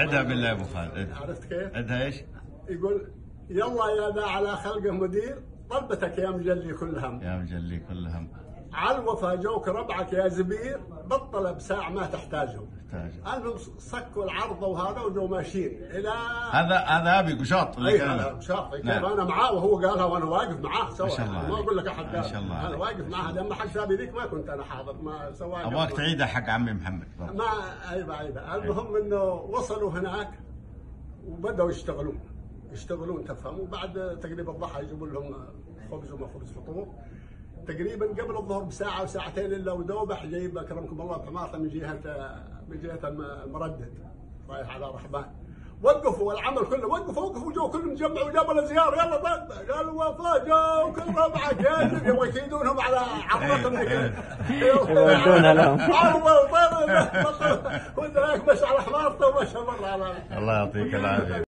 عدها بالله يا أبو خالد عرفت كيف؟ عدها إيش؟ يقول يلا يا ذا على خلقه مدير طلبتك يا مجلي كل هم يا مجلي كل هم على الوفا جوك ربعك يا زبير بطل بساعة ما تحتاجهم تحتاج. المهم صكوا العرض وهذا وجو ماشيين إلى هذا هذا أبي قشاط اللي اي كان هذا شاف كيف نعم. أنا معاه وهو قالها وأنا واقف معاه سوا ما شاء الله ما. أقول لك أحد ما قال شاء الله أنا. واقف معاه لما حد سابي ذيك ما كنت أنا حاضر ما سواها أبغاك. تعيدها حق عمي محمد برضه. ما أيوه أيوه المهم إنه وصلوا هناك وبدأوا يشتغلون يشتغلون تفهم وبعد تقريبا الضحى يجيبوا لهم خبز وما خبز فطور تقريبا قبل الظهر بساعه وساعتين الا ودوبح جايب اكرمكم الله بحماطه من جهه من جهه المردد رايح على رحبان وقفوا والعمل كله وقفوا وقفوا جو كلهم جمعوا جابوا له زياره يلا طيب قالوا وفاء جو كل يا زلمه يبغوا يكيدونهم على عرضتهم يودونها لهم. وطيب وذاك مشى على حمارته ومشى مره على الله يعطيك العافيه